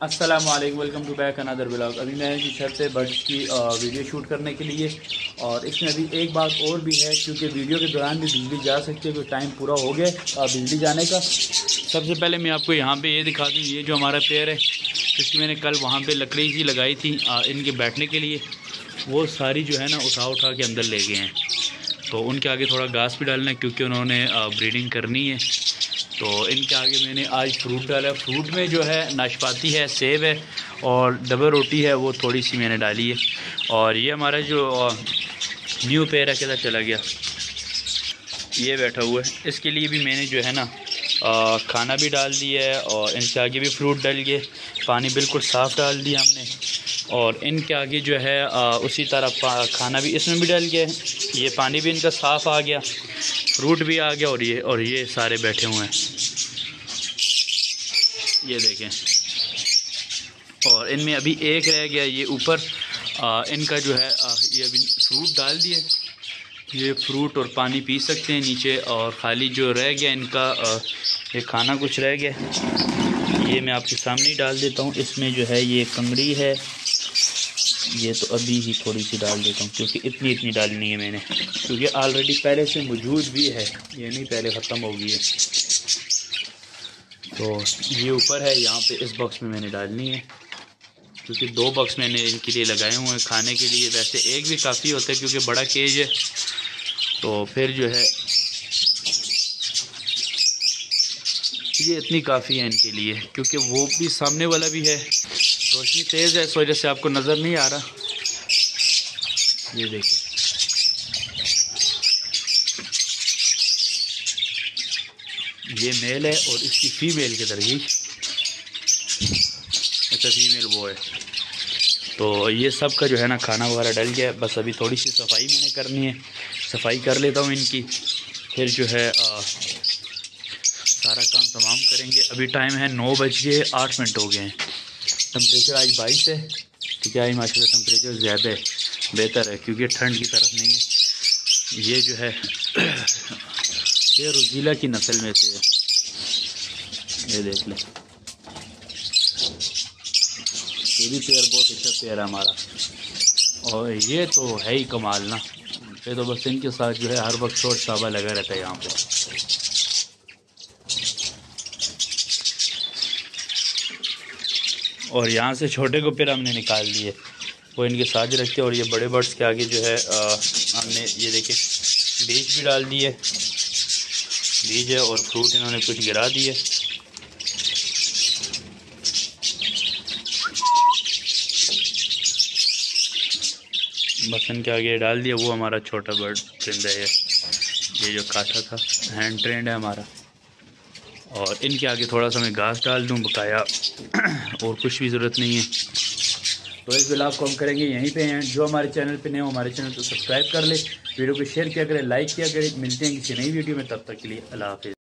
अस्सलाम वालेकुम welcome to back another blog अभी मैं जी छत पे बर्ड्स की वीडियो शूट करने के लिए, और इसमें अभी एक बात और भी है, क्योंकि वीडियो के दौरान भी बिजली जा सकती है तो टाइम पूरा हो गया बिजली जाने का। सबसे पहले मैं आपको यहाँ पे ये दिखा दूँ, ये जो हमारा पेड़ है, इसकी मैंने कल वहाँ पे लकड़ी सी लगाई थी इनके बैठने के लिए। वो सारी जो है ना, उठा उठा के अंदर ले गए हैं। तो उनके आगे थोड़ा घास भी डालना है, क्योंकि उन्होंने ब्रीडिंग करनी है। तो इनके आगे मैंने आज फ्रूट डाला। फ्रूट में जो है नाशपाती है सेब है और डबल रोटी है वो थोड़ी सी मैंने डाली है। और ये हमारा जो न्यू पेड़ है किधर चला गया। ये बैठा हुआ है। इसके लिए भी मैंने जो है ना आ, खाना भी डाल दिया है और इनके आगे भी फ्रूट डाल के पानी बिल्कुल साफ़ डाल दिया हमने। और इनके आगे जो है आ, उसी तरह खाना भी इसमें भी डल गया ये पानी भी इनका साफ़ आ गया। फ्रूट भी आ गया और ये और ये सारे बैठे हुए हैं। ये देखें। और इनमें अभी एक रह गया ये ऊपर। इनका जो है आ, ये अभी फ्रूट डाल दिए। ये फ्रूट और पानी पी सकते हैं नीचे और ख़ाली जो रह गया इनका आ, ये खाना कुछ रह गया। ये मैं आपके सामने ही डाल देता हूँ। इसमें जो है ये कंगड़ी है। ये तो अभी ही थोड़ी सी डाल देता हूँ, क्योंकि इतनी इतनी डालनी है मैंने। क्योंकि ऑलरेडी पहले से मौजूद भी है, ये नहीं पहले ख़त्म हो गई है। तो ये ऊपर है, यहाँ पे इस बॉक्स में मैंने डालनी है। क्योंकि दो बॉक्स मैंने इनके लिए लगाए हुए हैं, खाने के लिए। वैसे एक भी काफ़ी होता है, क्योंकि बड़ा केज है। तो फिर जो है, ये इतनी काफ़ी है इनके लिए, क्योंकि वो भी सामने वाला भी है। रोशनी तेज़ है इस वजह से आपको नज़र नहीं आ रहा। ये देखिए। ये मेल है और इसकी फीमेल की तरह ही। अच्छा फीमेल वो है। तो ये सब का जो है ना खाना वगैरह डल गया बस अभी थोड़ी सी सफ़ाई मैंने करनी है। सफ़ाई कर लेता हूँ इनकी। फिर जो है आ, सारा काम तमाम करेंगे। अभी टाइम है नौ बज के आठ मिनट हो गए हैं। टम्परेचर आज बाईस है है, आज माशा टम्परेचर ज़्यादा है, बेहतर है, क्योंकि ठंड की तरफ़ नहीं है। ये जो है, ये रुजीला की नस्ल में से है। ये देख लें। ये भी पेड़ बहुत अच्छा पेड़ है हमारा। और ये तो है ही कमाल ना। ये तो बस इनके साथ जो है, हर वक्त शोर शाबा लगा रहता है यहाँ पे। और यहाँ से छोटे को फिर हमने निकाल दिए वो इनके साथ रखते और ये बड़े बर्ड्स के आगे जो है आ, हमने ये देखे बीज भी डाल दिए। बीज है और फ्रूट इन्होंने कुछ गिरा दिए। बसन के आगे डाल दिया वो हमारा छोटा बर्ड परिंदा है ये जो काटा था हैंड ट्रेंड है हमारा। और इनके आगे थोड़ा सा मैं घास डाल दूँ, बकाया और कुछ भी ज़रूरत नहीं है। तो इस बिलाव को हम करेंगे यहीं पे हैं। जो हमारे चैनल पे नए हो, हमारे चैनल को सब्सक्राइब कर ले। वीडियो को शेयर किया करें लाइक किया करें। मिलते हैं किसी नई वीडियो में, तब तक के लिए अल्लाह हाफिज़।